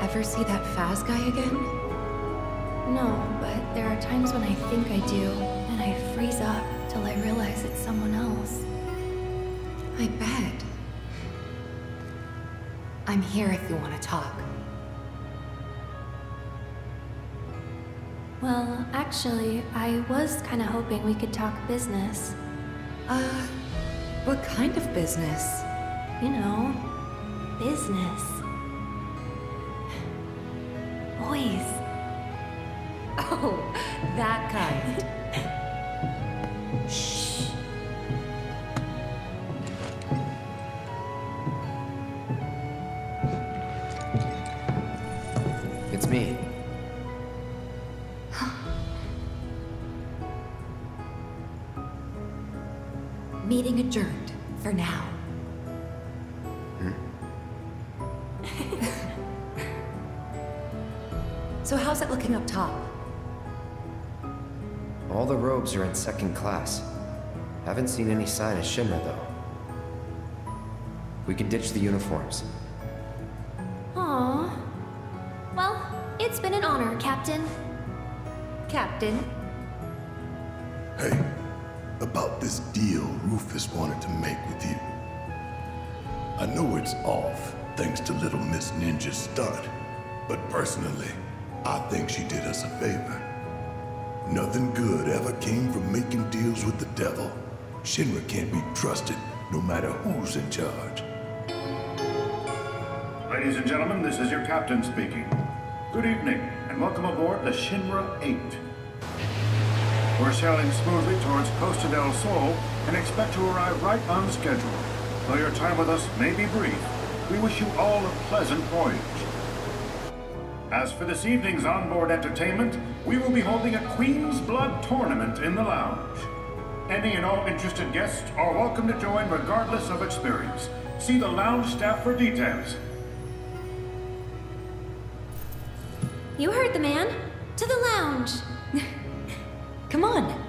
ever see that Faz guy again? No, but there are times when I think I do, and I freeze up till I realize it's someone else. I bet. I'm here if you want to talk. Well, actually, I was kinda hoping we could talk business. Uh, what kind of business? You know, business. Oh, that kind. Shh. It's me. Meeting adjourned, for now. So how's it looking up top? All the robes are in second class. Haven't seen any sign of Shinra, though. We can ditch the uniforms. Aww. Well, it's been an honor, Captain. Captain, Hey, about this deal Rufus wanted to make with you. I know it's off, thanks to little Miss Ninja's stunt, but personally, I think she did us a favor. Nothing good ever came from making deals with the devil. Shinra can't be trusted, no matter who's in charge. Ladies and gentlemen, this is your captain speaking. Good evening, and welcome aboard the Shinra 8. We're sailing smoothly towards Costa del Sol and expect to arrive right on schedule. Though your time with us may be brief, we wish you all a pleasant voyage. As for this evening's onboard entertainment, we will be holding a Queen's Blood tournament in the lounge. Any and all interested guests are welcome to join regardless of experience. See the lounge staff for details. You heard the man. To the lounge. come on.